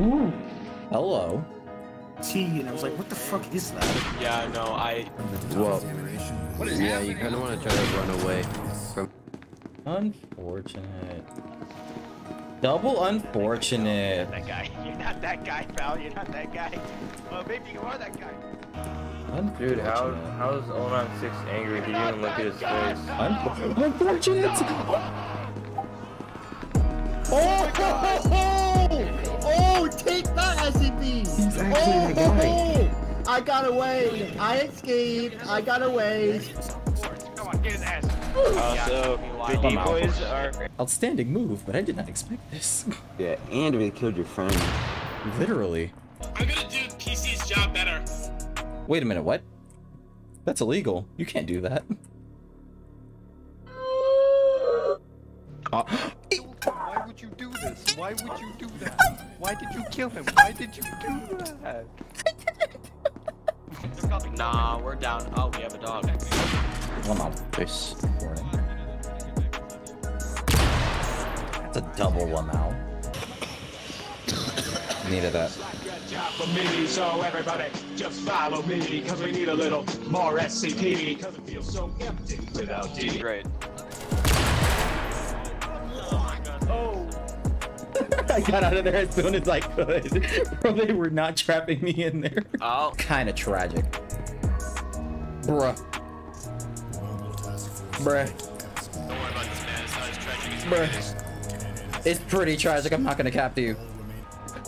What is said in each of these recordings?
Ooh. Hello. T, and I was like, what the fuck is that? Yeah, no, I. Well, What is yeah, you kind of want to try to run away from. Unfortunate. Double unfortunate. That guy. You're not that guy, pal. You're not that guy. Well, maybe you are that guy. Dude, how Unfortunate. how is 096 angry? He didn't even look at his face. Unfor- unfortunate. Oh, oh, oh, oh, take that, SCP. He's guy. Oh, I got away. I escaped. I got away. Come on, get his ass. Uh, so the decoys are. Outstanding move, but I did not expect this. Yeah, and if it killed your friend. Literally. I'm gonna do PC's job better. Wait a minute, what? That's illegal. You can't do that. Why would you do this? Why would you do that? Why did you kill him? Why did you do that? Nah, we're down. Oh, we have a dog. One out this. That's a double one out. Needed that. me, so everybody just follow me, cause we need a little more SCP, cause it feels so empty without D. Great. I got out of there as soon as I could. Bro, they were not trapping me in there. Oh, Kinda tragic. Bruh. Bruh. Don't worry about this man. It's not as tragic as Bruh. It's pretty tragic. I'm not gonna cap to you.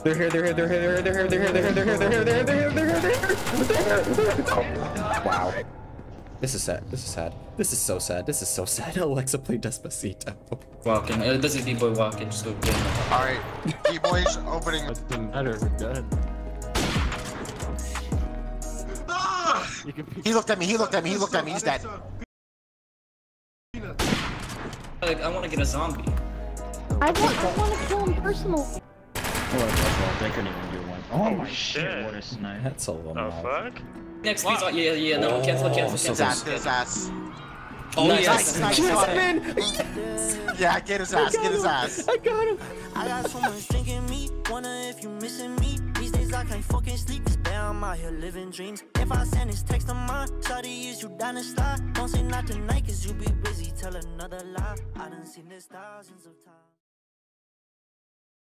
They're here, they're here, they're here, they're here, they're here, they're here, they're here, they're here, they're here, they're here, they're here, they're here, they're here. Oh, Wow. This is sad. This is sad. This is so sad. This is so sad. Alexa played Despacito. Walking. Uh, this is D-Boy walking, just go get him. Alright, D-Boys opening. What's the matter? Done. You can He looked at me, he looked at me, he looked at me, he's dead. Like, I want to get a zombie. I want, I want to kill him personally. They couldn't even do one. Oh, my shit, what a snipe. That's a little Oh mad. fuck. Next, please. Oh, yeah, yeah, no, cancel, oh, cancel, cancel. His get his ass. Oh, Nice, yes. nice, Jasmine! Yeah, get his ass, get his ass. I got him. I got so much drinking me. Wonder if you missing me. These days I can't fucking sleep. It's bad, I'm out here living dreams. If I send this text of mine, Shawty, is you down to slide? Don't say not tonight, cause you be busy. Tell another lie. I done seen this thousands of times.